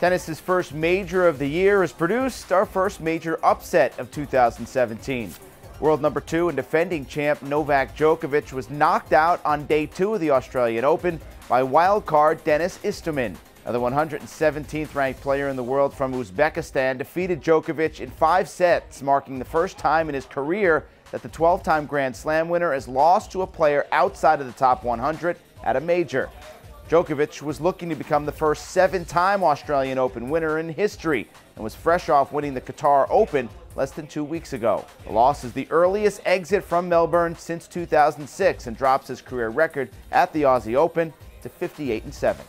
Tennis's first major of the year has produced our first major upset of 2017. World number two and defending champ Novak Djokovic was knocked out on day two of the Australian Open by wildcard Denis Istomin. Now, the 117th ranked player in the world from Uzbekistan defeated Djokovic in five sets, marking the first time in his career that the 12 time Grand Slam winner has lost to a player outside of the top 100 at a major. Djokovic was looking to become the first seven time Australian Open winner in history and was fresh off winning the Qatar Open less than two weeks ago. The loss is the earliest exit from Melbourne since 2006 and drops his career record at the Aussie Open to 58 and 7.